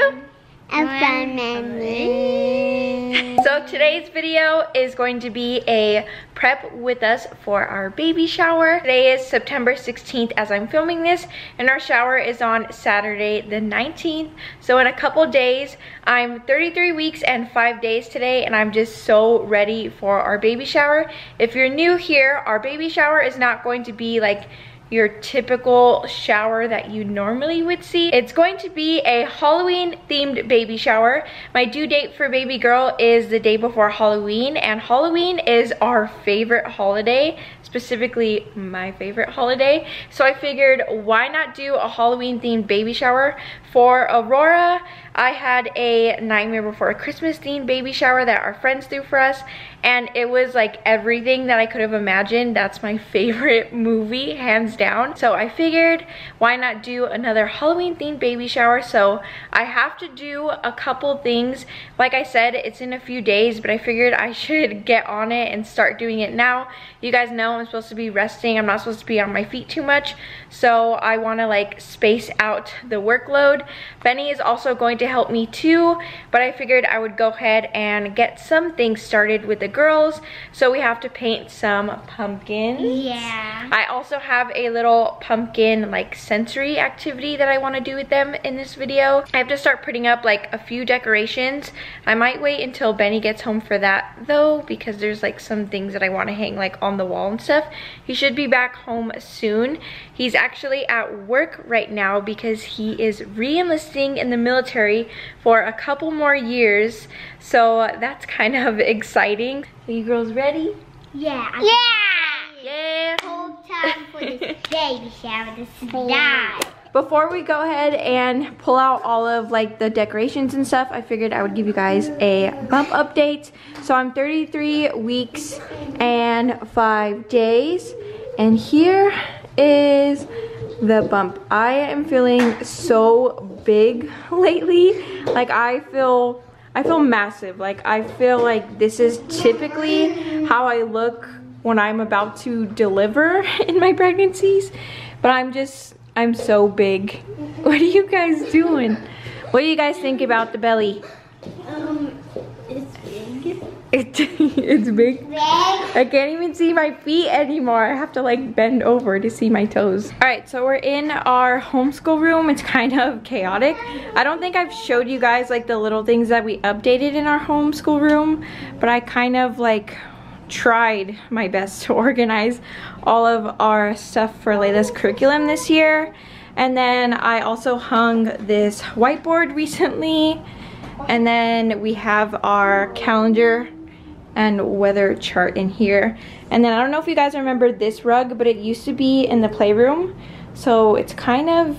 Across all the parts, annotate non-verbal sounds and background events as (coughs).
to A fun memory. (laughs) So today's video is going to be a prep with us for our baby shower. Today is September 16th as I'm filming this and our shower is on Saturday the 19th. So in a couple days, I'm 33 weeks and 5 days today and I'm just so ready for our baby shower. If you're new here, our baby shower is not going to be like your typical shower that you normally would see. It's going to be a Halloween themed baby shower. My due date for baby girl is the day before Halloween and Halloween is our favorite holiday, specifically my favorite holiday. So I figured why not do a Halloween themed baby shower for Aurora. I had a Nightmare Before Christmas themed baby shower that our friends threw for us and it was like everything that I could have imagined. That's my (laughs) favorite movie, hands down. So I figured why not do another Halloween themed baby shower. So I have to do a couple things. Like I said, it's in a few days, but I figured I should (laughs) get on it and start doing it now. You guys know I'm supposed to be resting. I'm not supposed to be on my feet too much. So I wanna like space out the workload. Benny is also going to help me too, but I figured I would go ahead and get some things started with the girls. So we have to paint some pumpkins. Yeah. I also have a little pumpkin like sensory activity that I want to do with them in this video. I have to start putting up like a few decorations. I might wait until Benny gets home for that though because there's like some things that I want to hang like on the wall and stuff. He should be back home soon. He's actually at work right now because he is re-enlisting in the military for a couple more years. So that's kind of (laughs) exciting. Are you girls ready? Yeah. Yeah! Yeah. Whole time for this (laughs) baby shower to start. Before we go ahead and pull out all of like the decorations and stuff, I figured I would give you guys a bump update. So I'm 33 weeks and five days. And here is the bump. I am feeling so big (laughs) lately. Like I feel, I feel massive. Like I feel like this is typically how I look when I'm about to deliver (laughs) in my pregnancies. But I'm just, I'm so big. (laughs) What are you guys doing? What do you guys think about the belly? Um. It, it's (laughs) big. Big. I can't even see my feet anymore. I have to like bend over to see my toes. All right, so we're in our homeschool room. It's kind of chaotic. I don't think I've showed you guys like the little things that we updated in our homeschool room, but I kind of like tried my best to (laughs) organize all of our stuff for Laylah's curriculum this year. And then I also hung this whiteboard (laughs) recently. And then we have our calendar and weather chart in here. And then I don't know if you guys remember this rug, but it used to be in the playroom. So it's kind of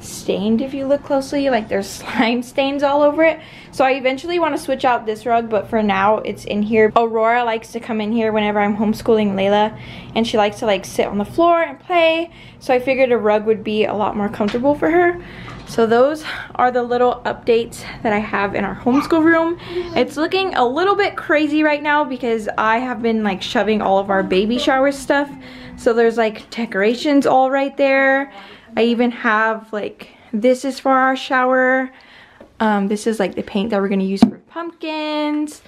stained if you look closely, like there's (laughs) slime stains all over it. So I eventually want to switch out this rug, but for now it's in here. Aurora likes to come in here whenever I'm homeschooling Laylah, and she likes to like sit on the floor and play. So I figured a rug would be a lot more comfortable for her. So those are the little updates that I have in our homeschool room. It's looking a little bit crazy right now because I have been like shoving all of our baby shower stuff. So there's like decorations all right there. I even have like, this is for our shower. Um, this is like the paint that we're gonna use for pumpkins.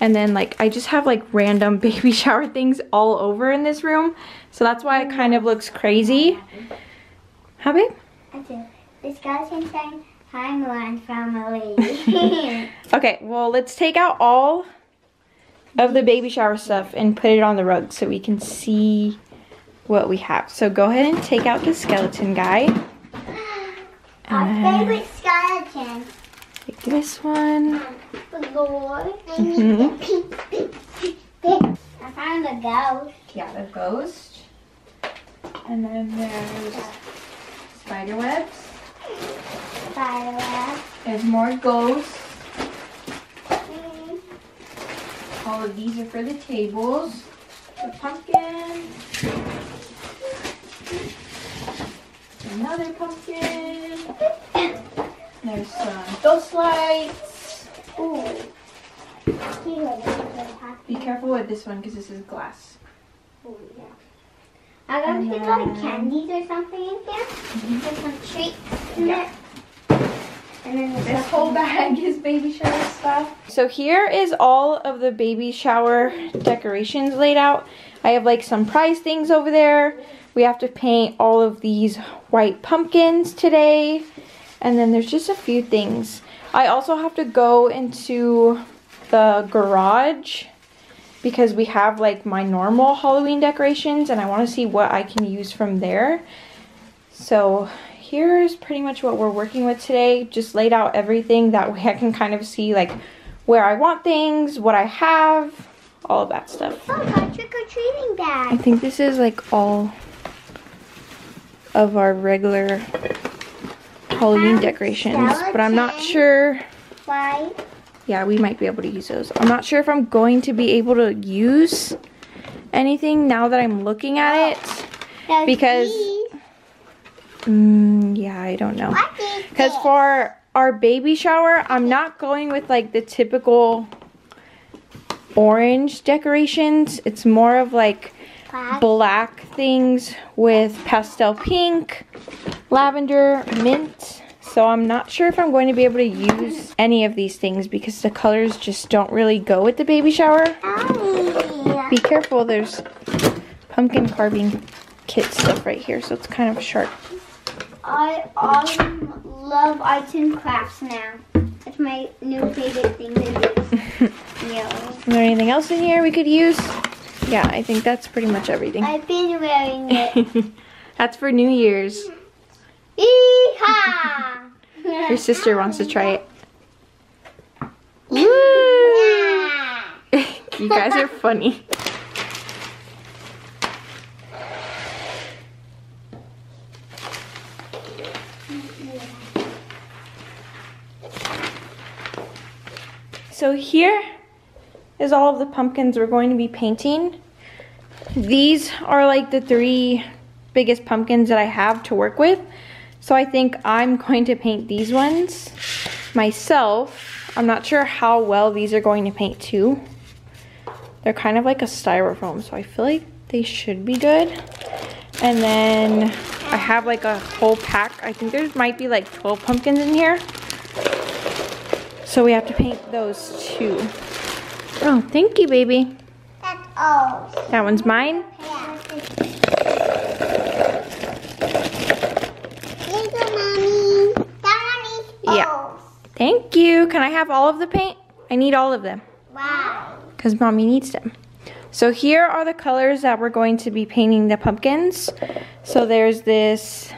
And then like, I just have like random (laughs) baby shower things all over in this room. So that's why it kind of looks crazy. How big? Okay. Discussion time timeline family. Okay, well let's take out all of the baby shower stuff and put it on the rug so we can see what we have. So go ahead and take out the skeleton guy. Our And favorite skeleton. take this one. The Lord. Mhm. I found a ghost. Yeah, the ghost. And then there's spider webs. Spiderweb. There's more ghosts. Mm. All of these are for the tables. The pumpkin. Another pumpkin. (coughs) There's some ghost lights. Ooh. Here, this is a happy- Be careful with this one because this is glass. Ooh, yeah. I got to like candies or something in here. There's some treats in Yeah. there. And then the This whole bag is baby shower stuff. So here is all of the baby shower decorations laid out. I have like some prize things over there. We have to paint all of these white pumpkins today. And then there's just a few things. I also have to go into the garage because we have like my normal Halloween decorations and I want to see what I can use from there. So here's pretty much what we're working with today. Just laid out everything that way I can kind of see like where I want things, what I have, all of that stuff. Oh, trick-or-treating bag. I think this is like all of our regular Halloween decorations, but I'm not sure. Why? Yeah, we might be able to use those. I'm not sure if I'm going to be able to use anything now that I'm looking at oh. it. There's Because-. Mm, yeah, I don't know. Because for our baby shower, I'm not going with like the typical orange decorations. It's more of like Black. black things with pastel pink, lavender, mint. So I'm not sure if I'm going to be able to use any of these things because the colors just don't really go with the baby shower. Be careful, there's pumpkin carving kit stuff right here, so it's kind of sharp. I um, love arts and crafts now. It's my new favorite thing to do. yeah. (laughs) Is there anything else in here we could use? Yeah, I think that's pretty much everything. I've been wearing it. (laughs) that's for New Year's. Yeehaw! (laughs) Your sister wants to try it. Woo! You guys are funny. So here is all of the pumpkins we're going to be painting. These are like the three biggest pumpkins that I have to work with. So I think I'm going to paint these ones myself. I'm not sure how well these are going to paint too. They're kind of like a styrofoam, so I feel like they should be good. And then I have like a whole pack. I think there might be like 12 pumpkins in here. So we have to paint those too. Oh, thank you, baby. That's all. That one's mine. Yeah. Here you go, mommy. That one is Yeah. all. Thank you. Can I have all of the paint? I need all of them. Wow. because mommy needs them. So here are the colors that we're going to be painting the pumpkins. So there's this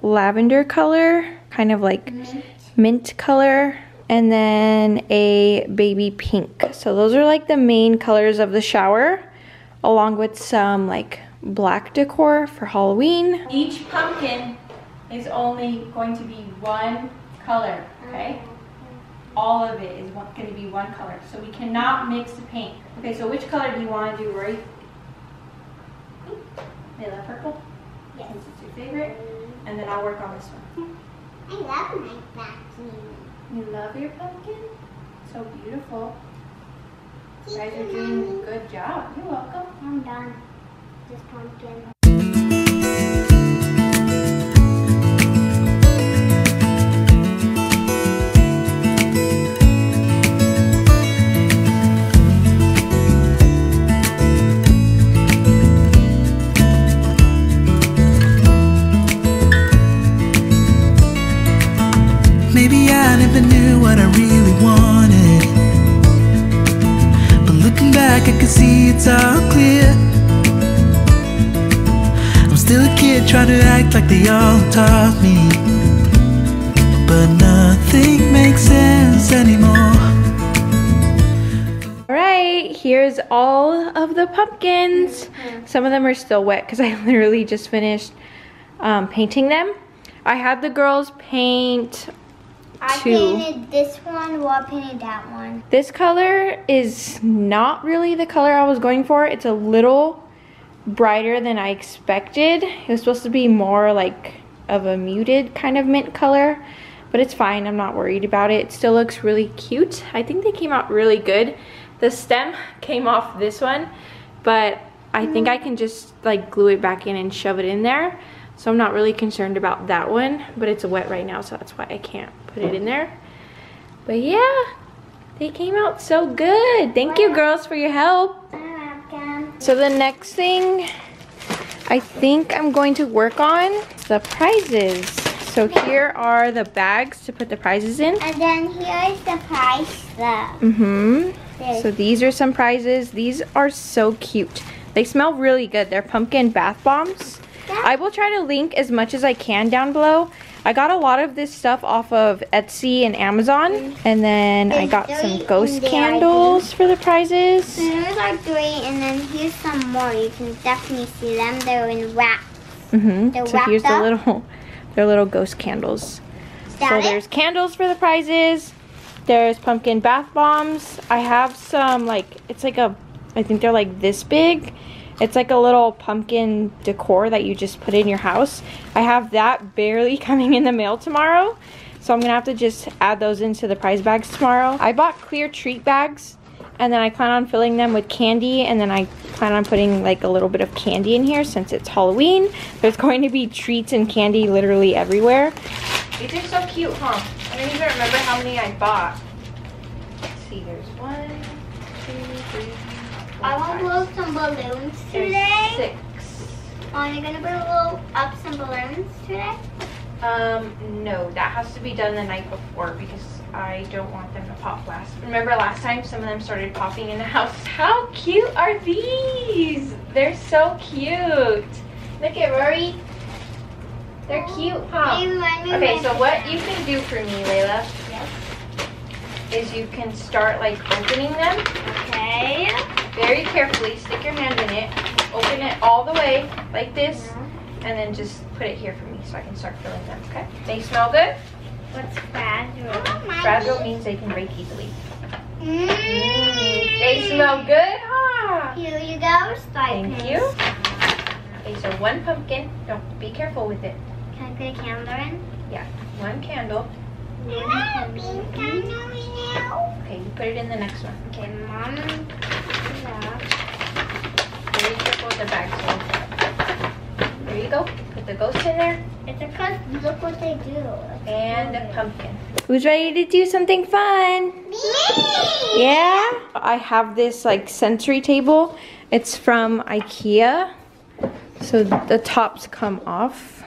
lavender color, kind of like mint color, and then a baby pink. So those are like the main colors of the shower, along with some like black decor for Halloween. Each pumpkin is only going to be one color, okay? all of it is going to be one color. So we cannot mix the paint. Okay, so which color do you want to do, Rory? Laylah, purple? Yes. Since it's your favorite. And then I'll work on this one. I love my vacuum. You love your pumpkin? So beautiful. You guys are doing a good job. You're welcome. I'm done. This pumpkin. Like they all taught me. But nothing makes sense anymore. All right, here's all of the pumpkins. Some of them are still wet because (laughs) I literally just finished um, painting them. I had the girls paint I Two. painted this one, Rob painted that one. This color is not really the color I was going for. It's a little brighter than I expected. It was supposed to be more like of a muted kind of mint color, but it's fine. I'm not worried about it. It still looks really cute. I think they came out really good. The stem came off this one, but I think I can just like glue it back in and shove it in there. So I'm not really concerned about that one, but it's wet right now, so that's why I can't put it in there. But yeah, they came out so good. Thank you girls for your help. So the next thing I think I'm going to work on the prizes. So here are the bags to put the prizes in. And then here's the price stuff. Mm-hmm. So these are some prizes. These are so cute. They smell really good. They're pumpkin bath bombs. Yeah. I will try to link as much as I can down below. I got a lot of this stuff off of Etsy and Amazon. And then I got some ghost there, candles for the prizes. There's our three, and then here's some more. You can definitely see them. They're in wraps. Mm-hmm. They're So here's the little, (laughs) they're little ghost candles. So that there's it? candles for the prizes. There's pumpkin bath bombs. I have some like it's like a I think they're like this big. It's like a little pumpkin decor that you just put in your house. I have that barely (laughs) coming in the mail tomorrow. So I'm gonna have to just add those into the prize bags tomorrow. I bought clear treat bags and then I plan on filling them with candy and then I plan on putting like a little bit of candy in here since it's Halloween. There's (laughs) going to be treats and candy literally everywhere. These are so cute, huh? I don't even remember how many I bought. Let's see, there's one, two, three, I want to blow some balloons There's today. six. Are you gonna blow up some balloons today? Um, no, that has to be done the night before because I don't want them to pop last. Remember last time some of them started popping in the house? (laughs) How cute are these? They're so cute. Look at Rory. They're cute, remind me Okay, so what you can do for me, Laylah, Yes. is you can start like opening them Okay. Very carefully. Stick your hand in it. Open it all the way like this, and then just put it here for me so I can start filling them. Okay? They smell good. What's fragile? Fragile means they can break easily. Mm. They smell good, huh? Here you go, Thank Spike. you. Okay, so one pumpkin. Don't be careful with it. Can I put a candle in? Yeah, one candle. Okay, Okay, you put it in the next one. Okay, Mom. Yeah. Very careful with the bag. So there you go. Put the ghost in there It's a because look what they do. and the pumpkin. Who's ready to do something fun? Me! Yeah. I have this like sensory table. It's from IKEA. So the tops come off.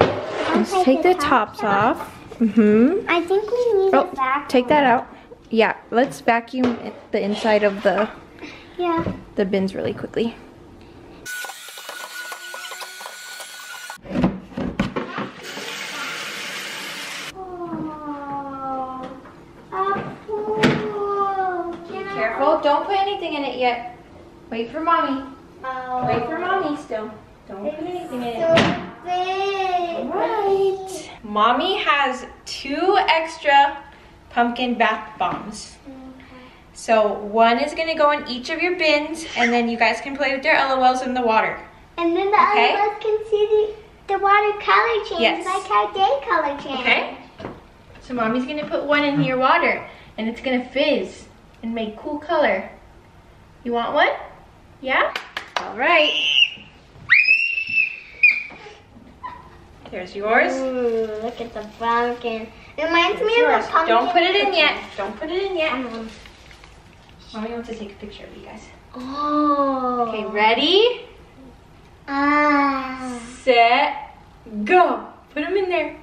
Let's take the tops off. Mm-hmm. I think we need a Oh, vacuum. take that out. Yeah, let's vacuum the inside of the, Yeah. the bins really quickly. Oh, a pool. Be careful, don't put anything in it yet. Wait for mommy. Oh. Wait for mommy still. Don't put anything in So it. big. Right. Mommy has two extra pumpkin bath bombs. So one is gonna go in each of your bins and then you guys can play with your LOLs in the water. And then the Okay. other ones can see the, the water color change, Yes. like how they color change. Okay? So mommy's gonna put one in your water and it's gonna fizz and make cool color. You want one? Yeah? All right. There's yours. Ooh, look at the pumpkin. It reminds There's me yours. of a pumpkin. Don't put it in yet. Don't put it in yet. Um, Mommy wants to take a picture of you guys. Oh. Okay, ready? Ah. Set, go. Put them in there.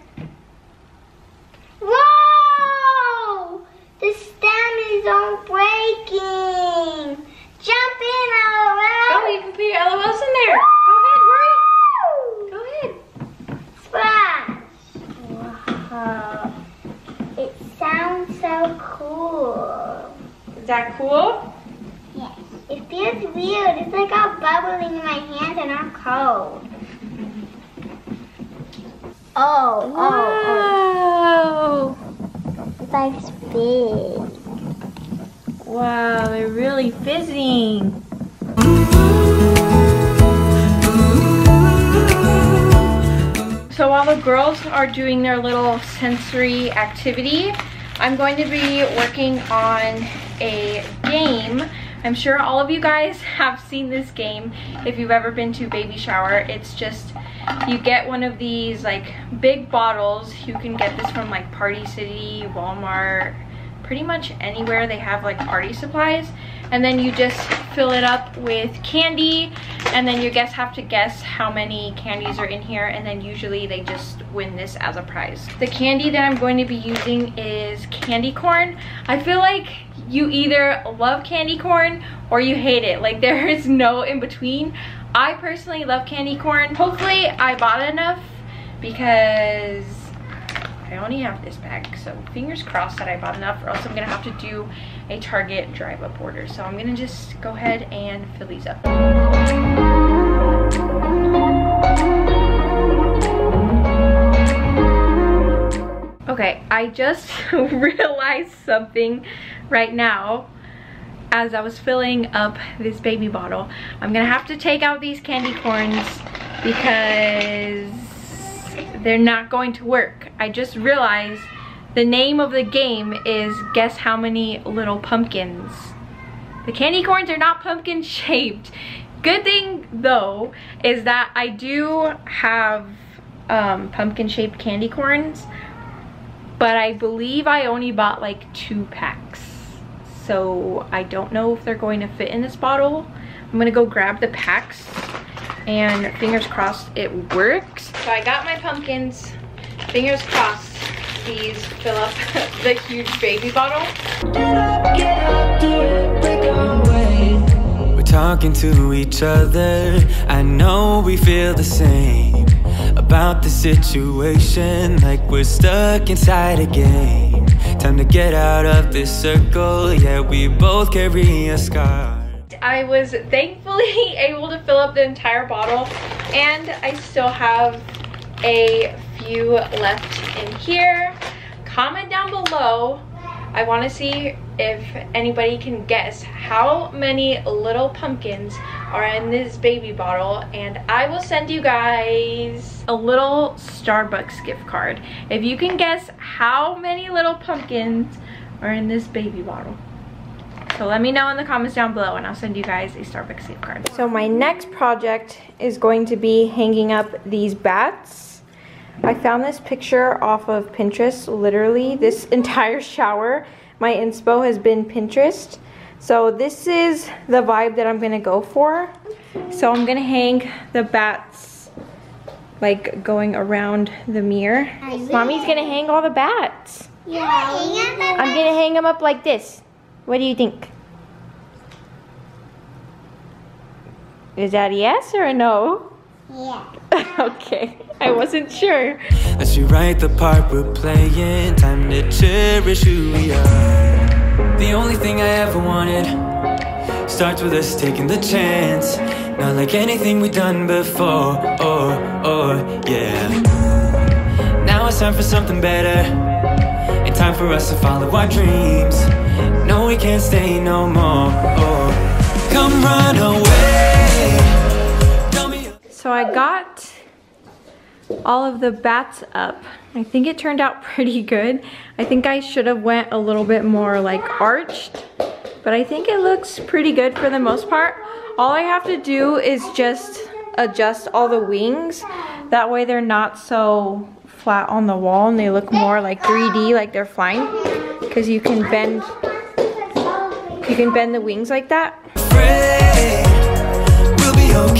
Whoa! The stem is all breaking. Jump in, LOL. Oh, you can put your LOLs in there. Go ahead, Rory. Go ahead. Splash. Wow. It sounds so cool. Is that cool? Yes. It feels weird. It's like all bubbling in my hands and I'm cold. Oh, oh, oh. Wow. oh. It's like it's big. Wow, they're really fizzing. So while the girls are doing their little sensory activity, I'm going to be working on a game I'm sure all of you guys (laughs) have seen this game if you've ever been to baby shower. It's just, you get one of these like big bottles. You can get this from like Party City, Walmart, pretty much anywhere they have like party supplies and then you just fill it up with candy and then your guests have to guess how many candies are in here and then usually they just win this as a prize. The candy that I'm going to be using is candy corn. I feel like you either love candy corn or you hate it. Like (laughs) there is no in between. I personally love candy corn. Hopefully I bought enough because I only have this bag. So fingers crossed that I bought enough or else I'm gonna have to do a Target drive up order. So I'm gonna just go ahead and fill these up. Okay, I just (laughs) realized something right now as I was filling up this baby bottle. I'm gonna have to take out these candy corns because they're not going to work. I just realized the name of the game is guess how many little pumpkins. The candy corns are not pumpkin shaped. Good thing though is that I do have um, pumpkin shaped candy corns but I believe I only bought like two packs. So I don't know if they're going to fit in this bottle. I'm gonna go grab the packs and fingers crossed it works. So I got my pumpkins, fingers crossed these fill up (laughs) the huge baby bottle. We're talking to each other. I know we feel the same about the situation, like we're stuck inside a game. Time to get out of this circle. Yeah, we both carry a scar. I was thankfully (laughs) able to fill up the entire bottle and I still have a few left in here. Comment down below. I want to see if anybody can guess how many little pumpkins are in this baby bottle and I will send you guys a little Starbucks gift card if you can guess how many little pumpkins are in this baby bottle. So let me know in the comments down below and I'll send you guys a Starbucks gift card. So my next project is going to be hanging up these bats. I found this picture off of Pinterest, literally this (laughs) entire shower. My inspo has been Pinterest. So this is the vibe that I'm gonna go for. So I'm gonna hang the bats like going around the mirror. Mommy's gonna hang all the bats. Yeah. I'm gonna hang them up like this. What do you think? Is that a yes or a no? Yeah. (laughs) okay, I wasn't sure. Let's rewrite the part we're playing. Time to cherish who we are. The only thing I ever wanted starts with us taking the chance. Not like anything we've done before. Oh, oh, yeah. Now it's time for something better. And time for us to follow our dreams. No, we can't stay no more. Oh, come run away. So I got all of the bats up. I think it turned out (laughs) pretty good. I think I should have went a little bit more like arched, but I think it looks pretty good for the most part. All I have to do is just adjust all the wings. That way they're not so flat on the wall and they look more like 3D, like they're flying. Because you can bend, you can bend the wings like that. afraid we'll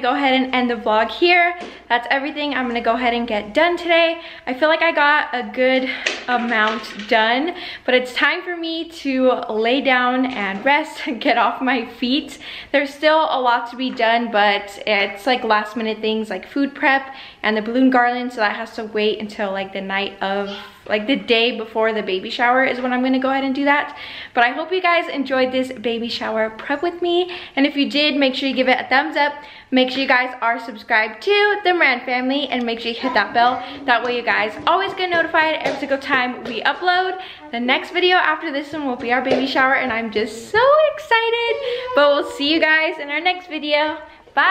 gonna go ahead and end the vlog here. That's everything I'm gonna go ahead and get done today. I feel like I got a good amount done, but it's time for me to lay down and rest and (laughs) get off my feet. There's still a lot to be done, but it's like last minute things like food prep and the balloon garland, so that has to wait until like the night of like the day before the baby shower is when I'm gonna go ahead and do that. But I hope you guys enjoyed this baby shower prep with me. And if you did, make sure you give it a thumbs up. Make sure you guys are subscribed to the Moran family and make sure you hit that bell. That way you guys always get notified every single time we upload. The next video after this one will be our baby shower and I'm just so excited. But we'll see you guys in our next video. Bye.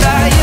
Bye.